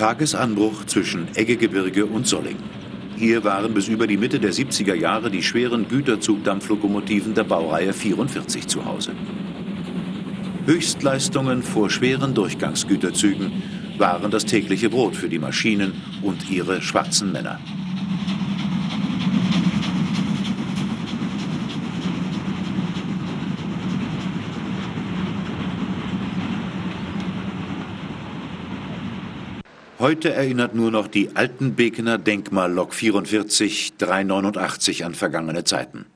Tagesanbruch zwischen Eggegebirge und Solling. Hier waren bis über die Mitte der 70er Jahre die schweren Güterzugdampflokomotiven der Baureihe 44 zu Hause. Höchstleistungen vor schweren Durchgangsgüterzügen waren das tägliche Brot für die Maschinen und ihre schwarzen Männer. Heute erinnert nur noch die Altenbekener Denkmallok 44 389 an vergangene Zeiten.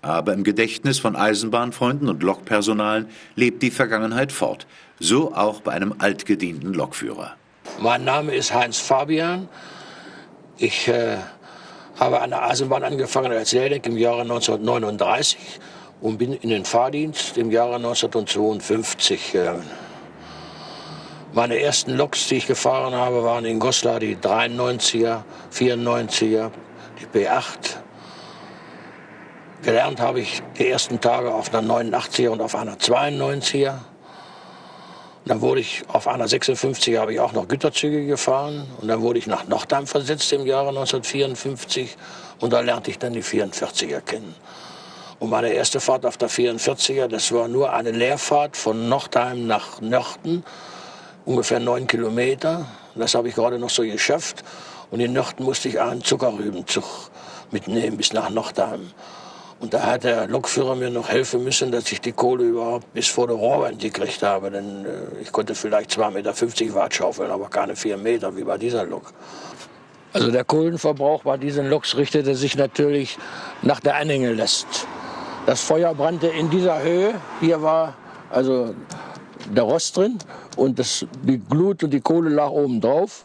Aber im Gedächtnis von Eisenbahnfreunden und Lokpersonalen lebt die Vergangenheit fort. So auch bei einem altgedienten Lokführer. Mein Name ist Heinz Fabian. Ich äh, habe an der Eisenbahn angefangen als Lehrling im Jahre 1939 und bin in den Fahrdienst im Jahre 1952. Äh, meine ersten Loks, die ich gefahren habe, waren in Goslar die 93er, 94er, die B8. Gelernt habe ich die ersten Tage auf einer 89er und auf einer 92er. Dann wurde ich auf einer 56er habe ich auch noch Güterzüge gefahren und dann wurde ich nach Nordheim versetzt im Jahre 1954 und da lernte ich dann die 44er kennen. Und meine erste Fahrt auf der 44er, das war nur eine Leerfahrt von Nordheim nach Nörten ungefähr neun Kilometer. Das habe ich gerade noch so geschafft. Und in Nörten musste ich einen Zuckerrübenzug mitnehmen bis nach Nordheim. Und da hat der Lokführer mir noch helfen müssen, dass ich die Kohle überhaupt bis vor der Rohrwand gekriegt habe. Denn äh, ich konnte vielleicht 2,50 Meter Watt schaufeln, aber keine 4 Meter wie bei dieser Lok. Also der Kohlenverbrauch bei diesen Loks richtete sich natürlich nach der Anhängellast. Das Feuer brannte in dieser Höhe. Hier war also der Rost drin und das, die Glut und die Kohle lag oben drauf.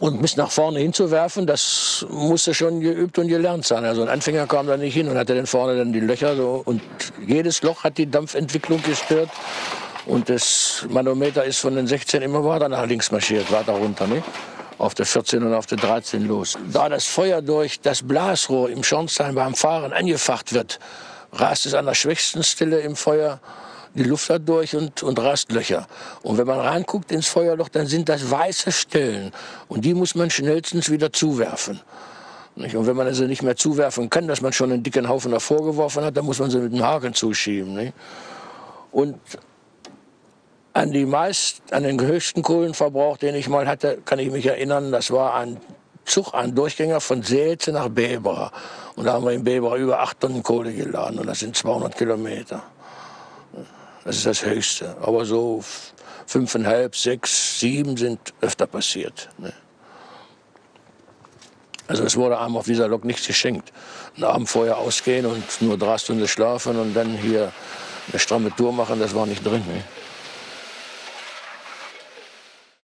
Und bis nach vorne hinzuwerfen, das musste schon geübt und gelernt sein. Also ein Anfänger kam da nicht hin und hatte dann vorne dann die Löcher. So, und jedes Loch hat die Dampfentwicklung gestört. Und das Manometer ist von den 16 immer weiter nach links marschiert, weiter runter. Ne? Auf der 14 und auf der 13 los. Da das Feuer durch das Blasrohr im Schornstein beim Fahren angefacht wird, rast es an der schwächsten Stelle im Feuer die Luft da durch und, und Rastlöcher. Und wenn man reinguckt ins Feuerloch, dann sind das weiße Stellen. Und die muss man schnellstens wieder zuwerfen. Und wenn man also nicht mehr zuwerfen kann, dass man schon einen dicken Haufen davor geworfen hat, dann muss man sie mit dem Haken zuschieben. Und an, die meist, an den höchsten Kohlenverbrauch, den ich mal hatte, kann ich mich erinnern, das war ein Zug, ein Durchgänger von Seelze nach Bebra. Und da haben wir in Bebra über acht Tonnen Kohle geladen und das sind 200 Kilometer. Das ist das Höchste. Aber so fünfeinhalb, sechs, sieben sind öfter passiert. Ne? Also es wurde einem auf dieser Lok nichts geschenkt. Einen Abend vorher ausgehen und nur drei Stunden schlafen und dann hier eine stramme Tour machen, das war nicht drin. Ne?